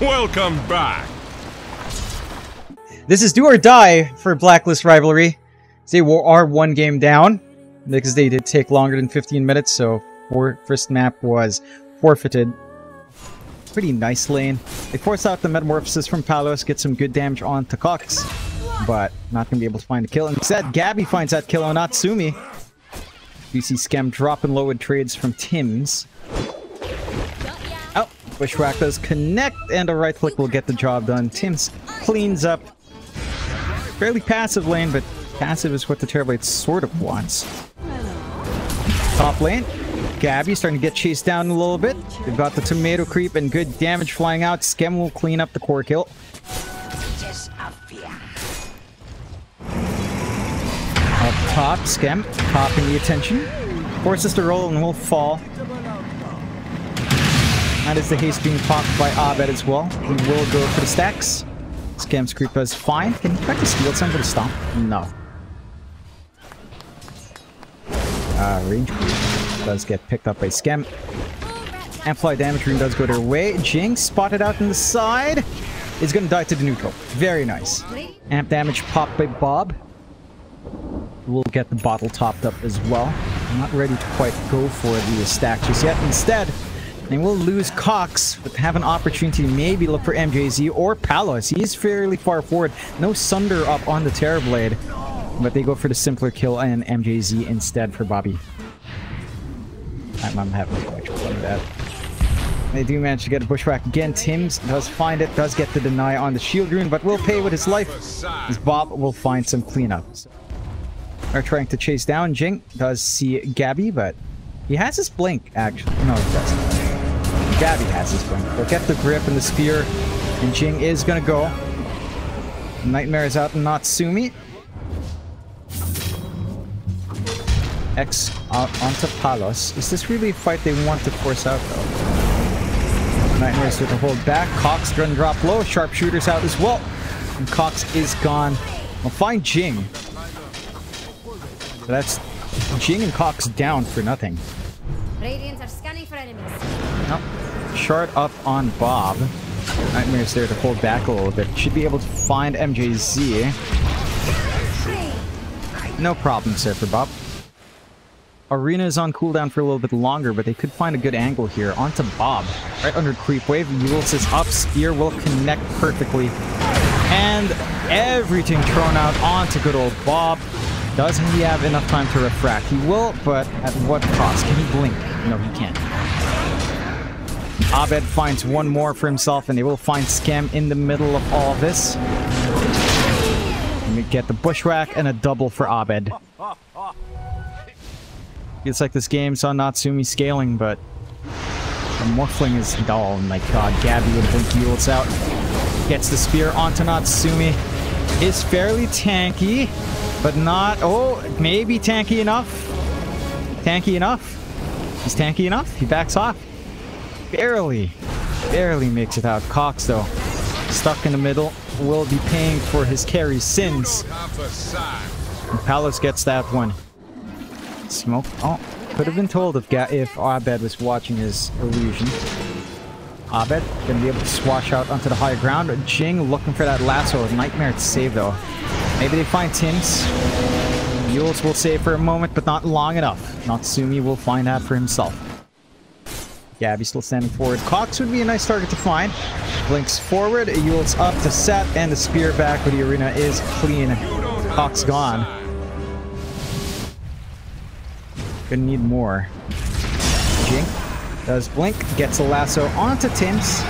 Welcome back. This is do or die for Blacklist Rivalry. They are one game down because they did take longer than 15 minutes, so first map was forfeited. Pretty nice lane. They force out the Metamorphosis from Palos, get some good damage on to Kokz, but not going to be able to find a kill. Instead, Gabbi finds that kill on Natsumi. You see Skem dropping low with trades from Tims. Bushwhack does connect, and a right click will get the job done. Tims cleans up. Fairly passive lane, but passive is what the Terrorblade sort of wants. Top lane, Gabbi starting to get chased down a little bit. They've got the tomato creep and good damage flying out. Skem will clean up the core kill. Up top, Skem topping the attention. Forces to roll and will fall. That is the haste being popped by Abed as well. He will go for the stacks. Skem's creep is fine. Can he to steal some for the stomp? No. Uh, range does get picked up by Skem. Amplify damage rune does go their way. Jinx spotted out in the side is going to die to the neutral. Very nice. Amp damage popped by Bob. We'll get the bottle topped up as well. I'm not ready to quite go for the stack just yet. Instead, they will lose Kokz, but have an opportunity maybe look for MJZ or Palos. He's fairly far forward. No Sunder up on the Terrorblade, but they go for the simpler kill and MJZ instead for Bobby. I'm, I'm having too much fun with that. They do manage to get a bushwhack again. Tims does find it, does get the deny on the shield rune, but will pay with his life as Bob will find some cleanups. Are trying to chase down. Jing does see Gabbi, but he has his blink, actually. No, he doesn't. Gabbi has his blink. They'll get the grip and the spear, and Jing is gonna go. Nightmare is out Natsumi. X onto Palos. Is this really a fight they want to force out, though? Nightmare is to hold back. Kokz gun drop low. Sharpshooter's out as well. And Kokz is gone. We'll find Jing. So that's Jing and Kokz down for nothing. Shard up on Bob. Nightmare's there to hold back a little bit. Should be able to find MJZ. No problem, sir, for Bob. Arena is on cooldown for a little bit longer, but they could find a good angle here. Onto Bob. Right under Creep Wave. Eul's is up. Spear will connect perfectly. And everything thrown out onto good old Bob. Doesn't he have enough time to refract? He will, but at what cost? Can he blink? No, he can't. Abed finds one more for himself, and they will find Skem in the middle of all of this. And we get the bushwhack and a double for Abed. It's like this game saw Natsumi scaling, but the Morphling is. Oh my god, Gabbi with Blink Eul's out. Gets the spear onto Natsumi. Is fairly tanky, but not... Oh, maybe tanky enough. Tanky enough. He's tanky enough. He backs off. Barely. Barely makes it out. Kokz, though, stuck in the middle, will be paying for his carry sins. And Palos gets that one. Smoke. Oh, could have been told if if Abed was watching his illusion. Abed gonna be able to swash out onto the high ground. Jing looking for that lasso. Nightmare to save though. Maybe they find Tims. Eul's will save for a moment, but not long enough. Natsumi will find out for himself. Gabbi still standing forward. Kokz would be a nice target to find. Blinks forward. Eul's up to set, and the spear back with the arena is clean. Kokz gone. Gonna need more. Jing does blink, gets a lasso onto Tims.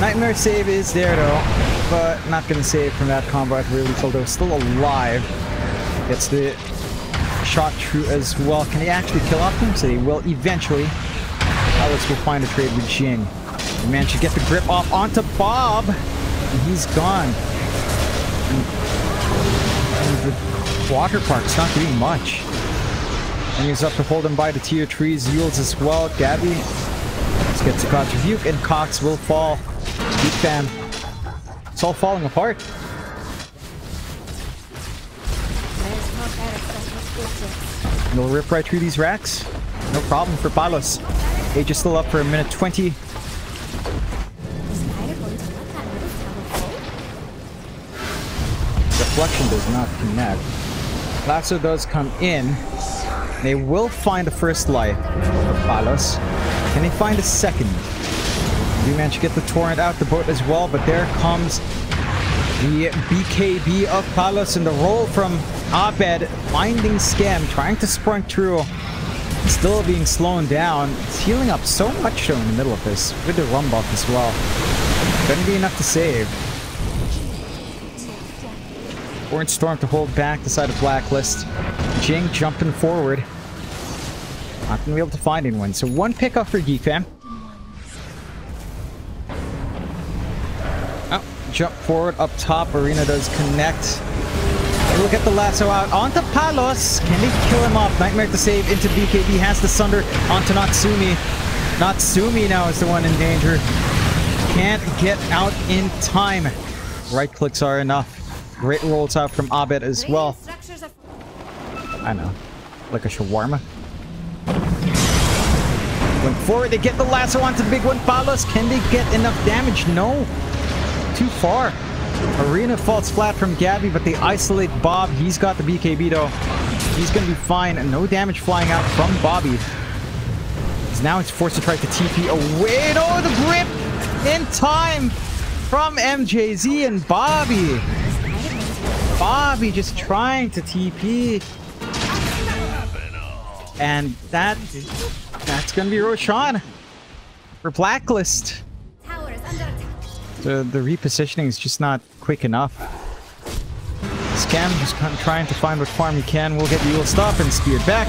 Nightmare save is there though, but not gonna save from that combat really they're still alive. Gets the shot true as well. Can he actually kill off him? So he will eventually. Alex will find a trade with Jing. The man should get the grip off onto Bob. And he's gone. And, the water park's not doing much. And he's up to hold him by the tier trees. Eul's as well. Gabbi. Let's get to God's Rebuke. And Kokz will fall. Deep fan. It's all falling apart. We'll rip right through these racks. No problem for Palos. Age is still up for a minute 20. Reflection does not connect. Lasso does come in. They will find the first life of Palos. Can they find a second? We managed to get the Torrent out the boat as well, but there comes the BKB of Palos and the roll from Abed finding Skem, trying to sprint through Still being slowed down. It's healing up so much though in the middle of this. With the run buff as well. Gonna be enough to save. Orange Storm to hold back the side of Blacklist. Jing jumping forward. Not gonna be able to find anyone. So one pick pickup for Geekfam. Oh, jump forward up top. Arena does connect. They will get the lasso out onto Palos. Can they kill him off? Nightmare to save into BKB. Has the Sunder onto Natsumi. Natsumi now is the one in danger. Can't get out in time. Right clicks are enough. Great rolls out from Abed as well. I know. Like a shawarma. Went forward, they get the lasso onto the big one. Palos, can they get enough damage? No. Too far. Arena falls flat from Gabbi, but they isolate Bob. He's got the BKB though. He's gonna be fine. No damage flying out from Bobby. Now he's forced to try to TP away. Oh, the grip in time from MJZ and Bobby. Bobby just trying to TP. And that that's gonna be Roshan for Blacklist. The the repositioning is just not quick enough. Skem just trying to find what farm he can. We'll get Yule Stop and speared back.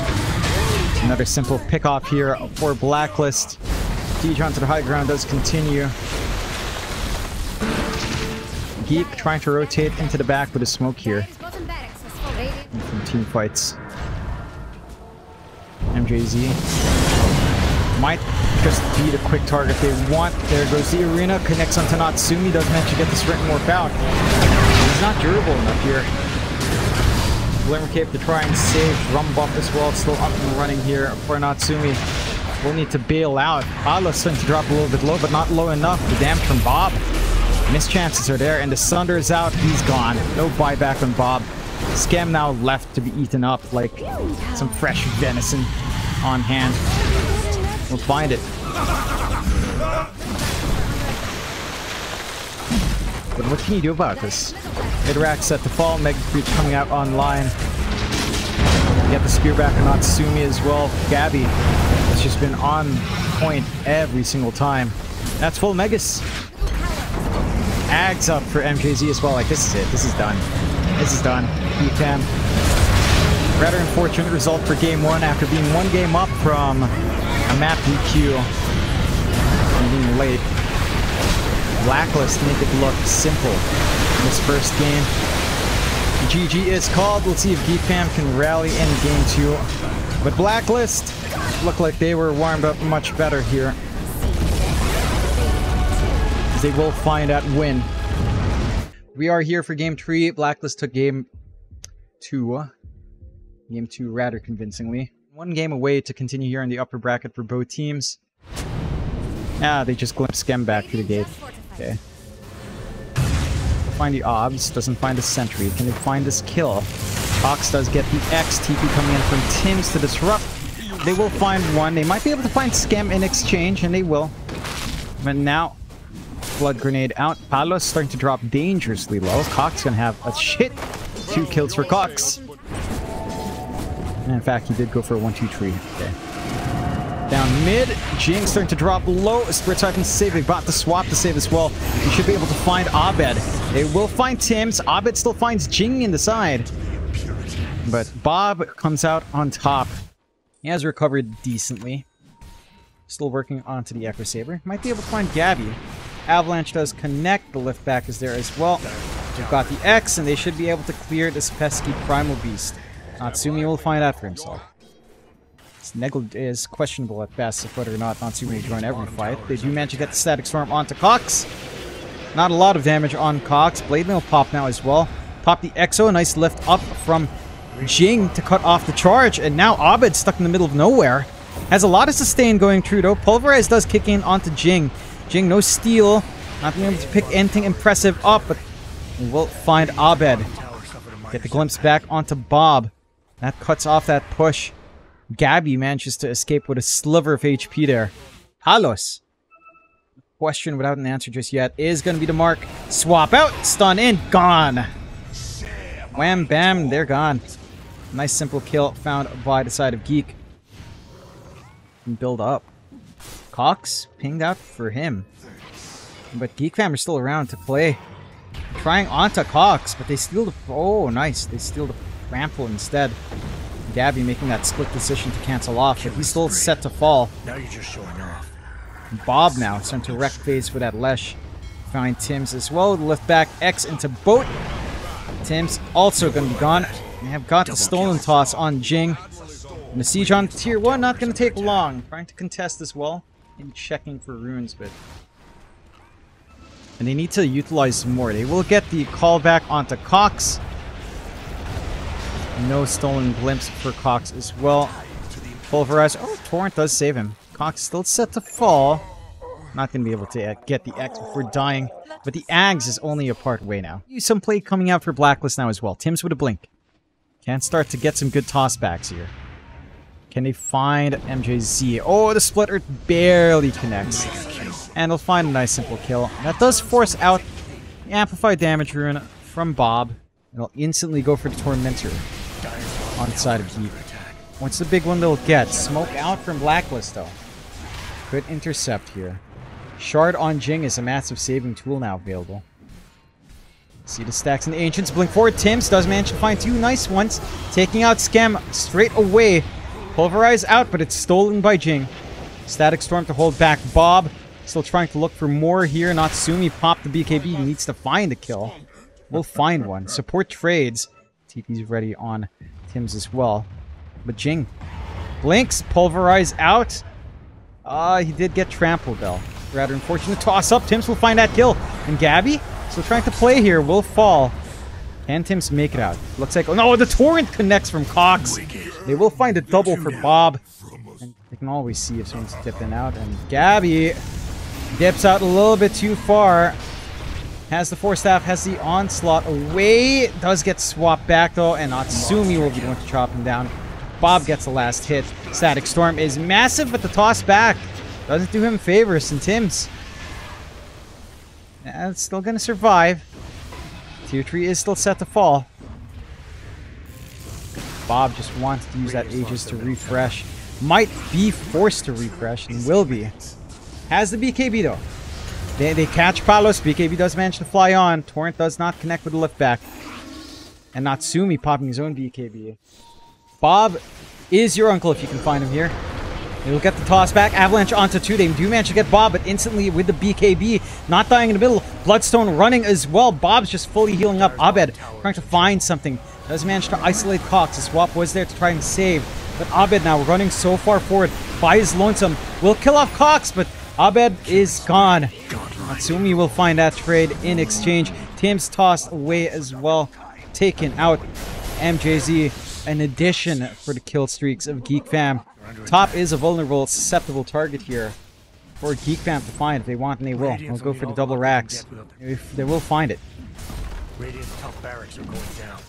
Another simple pick off here for Blacklist. Dejon to the high ground does continue. Geek trying to rotate into the back with a smoke here. From team fights. MJZ might just beat a quick target they want. There goes the arena, connects onto Natsumi, does manage to get the sprint morph out. He's not durable enough here. Glimmer Cape to try and save Drum Buff as well, still up and running here for Natsumi. We'll need to bail out. Ala's starting to drop a little bit low, but not low enough. The damage from Bob. Missed chances are there, and the Sunder is out. He's gone. No buyback on Bob. Skem now left to be eaten up like some fresh venison on hand. We'll find it. But what can you do about this? Midrack set to fall, Mega Creep coming out online. Get the spear back on Natsumi as well. Gabbi has just been on point every single time. That's full Megas. Ags up for MKZ as well. Like, this is it. This is done. This is done. EFAM. Rather unfortunate result for game one after being one game up from a map DQ and being late. Blacklist make it look simple in this first game. GG is called. Let's see if GFAM can rally in game two. But Blacklist look like they were warmed up much better here. They will find that win. We are here for game three. Blacklist took game two. Game two rather convincingly. One game away to continue here in the upper bracket for both teams. Ah, they just glimpse Skem back through the gate. Okay. Find the obs, doesn't find the sentry. Can they find this kill? Fox does get the X, TP coming in from Tims to disrupt. They will find one. They might be able to find Skem in exchange, and they will. But now, Blood Grenade out. Palos starting to drop dangerously low. Kokz gonna have a shit. Two kills for Kokz. And in fact, he did go for a 1-2-3. Okay. Down mid, Jing starting to drop low. Spirit Siphon save. They bought the swap to save as well. You should be able to find Abed. They will find Tims. Abed still finds Jing in the side. But Bob comes out on top. He has recovered decently. Still working onto the Echo Saber. Might be able to find Gabbi. Avalanche does connect. The lift back is there as well. They've got the X, and they should be able to clear this pesky Primal Beast. Natsumi will find out for himself. It's neglig is questionable at best if whether or not Natsumi will join every fight. They do manage to get the Static Storm onto Kokz. Not a lot of damage on Kokz. Blade Mail pop now as well. Pop the Exo. a Nice lift up from Jing to cut off the charge. And now Abed stuck in the middle of nowhere. Has a lot of sustain going through though. Pulverize does kick in onto Jing. Jing, no steal. Not being able to pick anything impressive up, but we will find Abed. Get the glimpse back onto Bob. That cuts off that push. Gabbi manages to escape with a sliver of HP there. Palos. Question without an answer just yet is going to be the mark. Swap out, stun in, gone. Wham bam, they're gone. Nice simple kill found by the side of Geek. And build up. Kokz pinged out for him. But Geek Fam are still around to play. Trying onto Kokz, but they steal the... Oh, nice. They steal the Rample instead. Gabbi making that split decision to cancel off, but he's still set to fall. Now you're just showing off. Bob now starting to wreck phase for that Lesh. Find Tims as well. Lift back X into boat. Tims also going to be gone. They have got the stolen toss on Jing. And the siege on tier 1 not going to take long. Trying to contest as well. And checking for runes, but... And they need to utilize more. They will get the callback onto Kokz. No stolen glimpse for Kokz as well. Pulverize. Oh, Torrent does save him. Kokz still set to fall. Not going to be able to uh, get the X before dying. But the Ags is only a part way now. Some play coming out for Blacklist now as well. Tims with a blink. Can start to get some good tossbacks here. Can they find MJZ? Oh, the splitter barely connects. And they'll find a nice simple kill. That does force out the amplified damage rune from Bob. It'll instantly go for the Tormentor on side of Heat. What's the big one they'll get? Smoke out from Blacklist though. Could intercept here. Shard on Jing is a massive saving tool now available. See the stacks in the Ancients. Blink forward. Tims does manage to find two nice ones. Taking out Skem straight away. Pulverize out, but it's stolen by Jing. Static Storm to hold back Bob. Still trying to look for more here. Natsumi popped the BKB. Needs to find a kill. We'll find one. Support trades. TP's ready on Tims as well. But Jing blinks. Pulverize out. Ah, uh, he did get trampled though. Rather unfortunate toss up. Tims will find that kill. And Gabbi, still trying to play here, will fall. Can Tims make it out? Looks like... Oh no, the Torrent connects from Kokz. They will find a double for Bob. And they can always see if someone's dipping out. And Gabbi dips out a little bit too far. Has the Force Staff, has the Onslaught away. Does get swapped back though, and Natsumi will be the one to chop him down. Bob gets the last hit. Static Storm is massive, but the toss back doesn't do him favors. And Tims yeah, it's still gonna survive. Tier 3 is still set to fall. Bob just wants to use that Aegis to refresh. Might be forced to refresh, and will be. Has the BKB though. They, they catch Palos. BKB does manage to fly on. Torrent does not connect with the lift back. And Natsumi popping his own BKB. Bob is your uncle if you can find him here. They will get the toss back. Avalanche onto two. They do manage to get Bob, but instantly with the BKB, not dying in the middle. Bloodstone running as well. Bob's just fully healing up. Abed trying to find something. Does manage to isolate Kokz. The swap was there to try and save. But Abed now running so far forward by his lonesome. Will kill off Kokz, but Abed is gone. Natsumi will find that trade in exchange. Tims tossed away as well. Taken out. MJZ, an addition for the kill streaks of Geek Fam. Top is a vulnerable, susceptible target here for Geek Fam to find if they want, and they will. They'll go for the double racks. If they will find it. Radiant's top barracks are going down.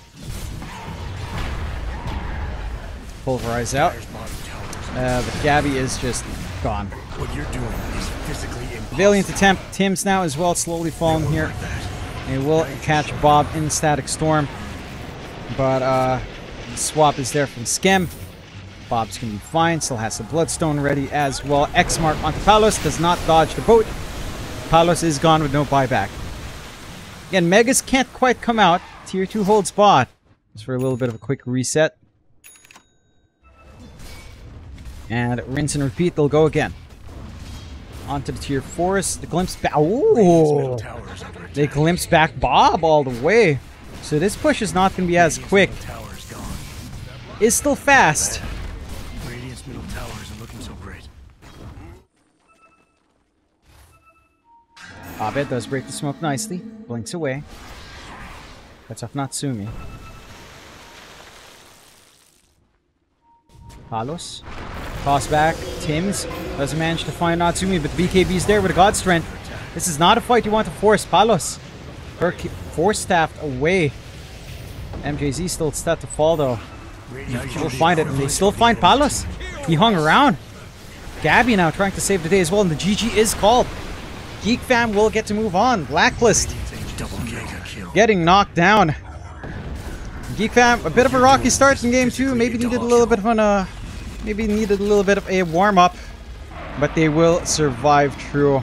Pulverize out. Uh, but Gabbi is just gone. What you're doing is physically impossible. Valiant attempt. Tims now as well, slowly falling here. They will catch Bob in Static Storm. But uh, swap is there from Skem. Bob's going to be fine. Still has the Bloodstone ready as well. X mark onto Palos. Does not dodge the boat. Palos is gone with no buyback. Again, Megas can't quite come out. Tier 2 holds bot. Just for a little bit of a quick reset. And rinse and repeat, they'll go again. Onto the tier 4s. The glimpse back. Ooh! They glimpse back Bob all the way. So this push is not going to be as quick. Is still fast. Radiant's middle towers are looking so great. Ah, Abed does break the smoke nicely. Blinks away. Cuts off Natsumi. Palos. Toss back. Tims doesn't manage to find Natsumi, but BKB's there with a God Strength. This is not a fight you want to force. Palos. Force staffed away. MJZ still set to fall though. We'll find it, they still find Palos. He hung around. Gabbi now trying to save the day as well, and the GG is called. Geek Fam will get to move on. Blacklist getting knocked down. Geek Fam, a bit of a rocky start in game two. Maybe needed a little bit of an uh, maybe needed a little bit of a warm up, but they will survive through.